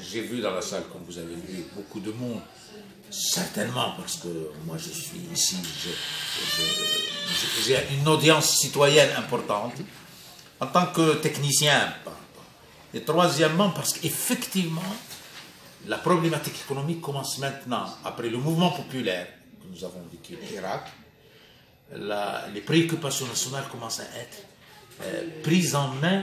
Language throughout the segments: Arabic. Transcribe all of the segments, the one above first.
J'ai vu dans la salle, comme vous avez vu, beaucoup de monde. Certainement, parce que moi je suis ici, j'ai une audience citoyenne importante, en tant que technicien. Et troisièmement, parce qu'effectivement, la problématique économique commence maintenant, après le mouvement populaire que nous avons vécu en Irak. les préoccupations nationales commencent à être euh, prises en main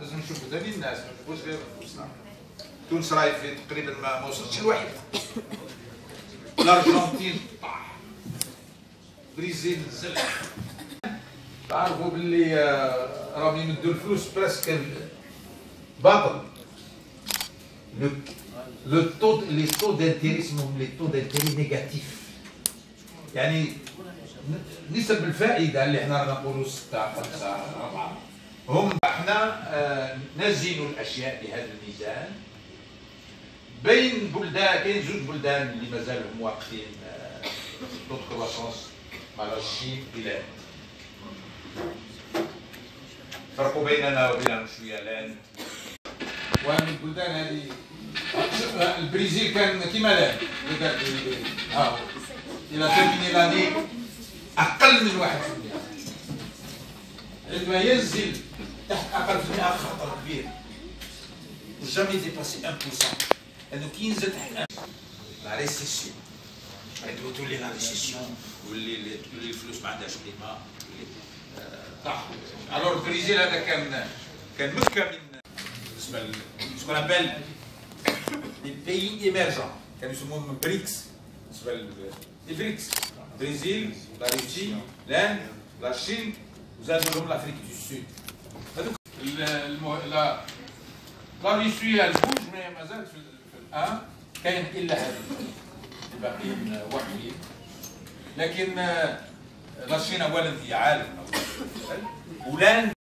لازم نشوف ثاني الناس ما نشوفوش غير انفسنا تونس راهي في تقريبا ما وصلتش لواحد الارجنتين طاح البرازيل نزل تعرفوا باللي آه، راهم يمدوا الفلوس برسك باطل لو لو تو لي تو دانتيري اسمهم لي تو دانتيري نيجاتيف يعني نسب الفائده اللي احنا نقولوا 6 5 4 هم احنا آه، نزن الاشياء بهذا الميزان بين بلدان بين زوج بلدان اللي مازال هم واقفين دوت كرواسونس مع الصين الى فرقوا بيننا وبينهم شويه الان ومن البلدان هذه البرازيل كان كيما الان آه، الى فيميني لاني اقل من 1% لما ينزل تحت اقل من 100 خطر كبير jamais dépasser 1% لانه كي ينزل تحت لا ريسيسيون عندما تولي واللي تولي ما عندهاش قيمه le هذا ce qu'on appelle les pays émergents, كانوا يسموهم بريكس Brix. Le Brésil, la Russie, l'Inde, la Chine. وزادوا لهم لافريك دي سود هذوك لا لا لا ليسويال بوج مي مازال في الان كاين الا هذه الباقيين وحيد لكن لا الصين هي عالم اولا